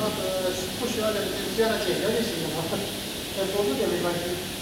那是不需要的，就这样剪掉就行了，再多做点没关系。